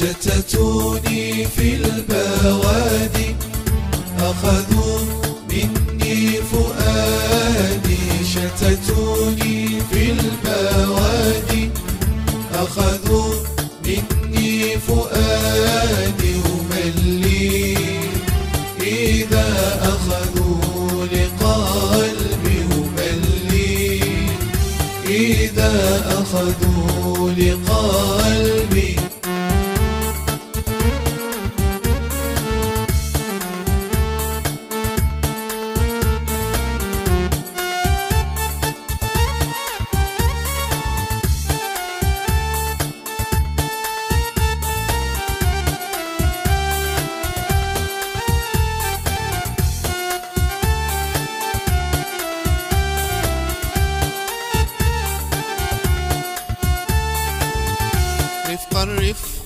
شتتوني في البوادي أخذوا مني فؤادي. شتتوني في البوادي أخذوا مني فؤادي. وملي إذا أخذوا لقلبي وملي إذا أخذوا لقلبي.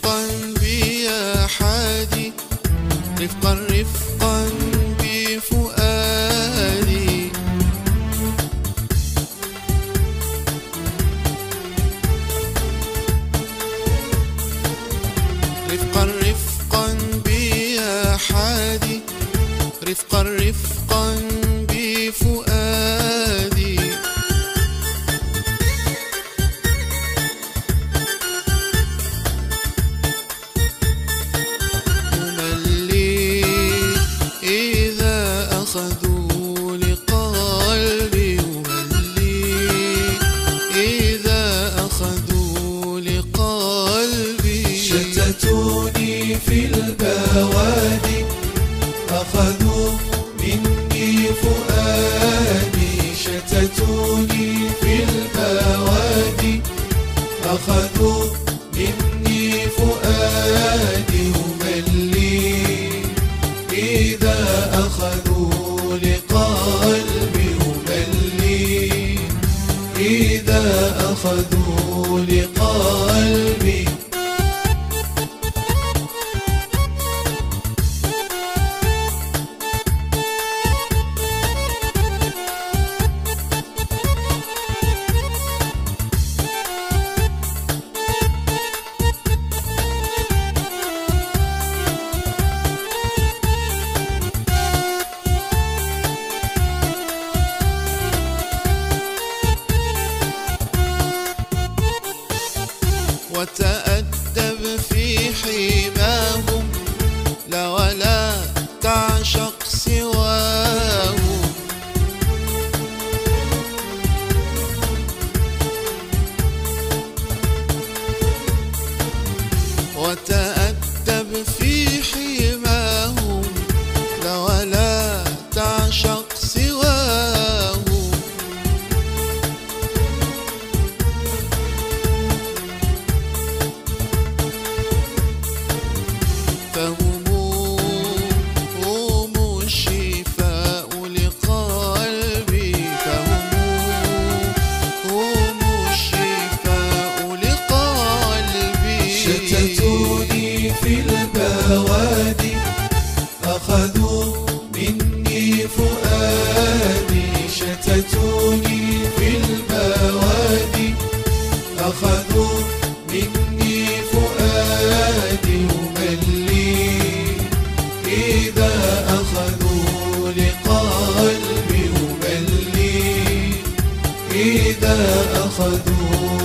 رفقا بي يا حادي رفقا رفقا. أخذوا إذا أخذوا لقلبي. شتتوني في البوادي. أخذوا مني فؤادي. شتتوني في البوادي. أخذوا وتأدب في حماهم لا ولا تعشق سواه وتأدب في حماهم لا ولا تعشق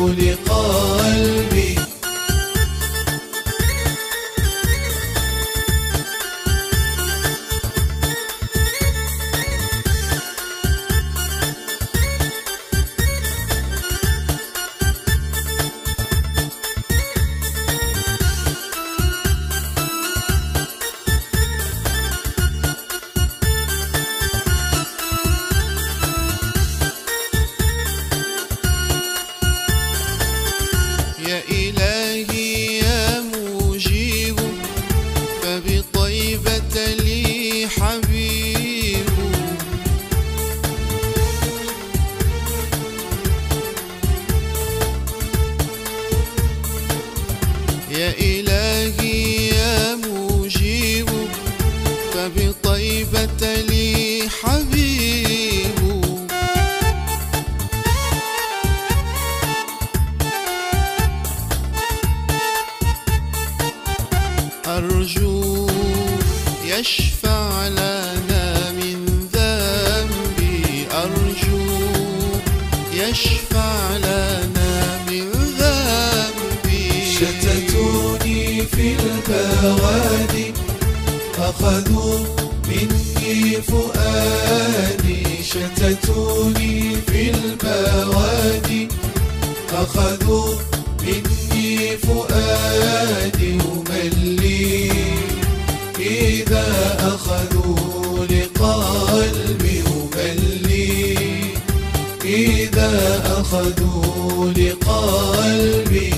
لقلبي. فبطيبة لي حبيب. أرجو يشفع لنا من ذنبي. أرجو يشفع لنا من ذنبي. شتتوني في البوادي. أخذوا مني فؤادي شتتوني في البوادي أخذوا مني فؤادي ومن لي إذا أخذوا لقلبي ومن لي إذا أخذوا لقلبي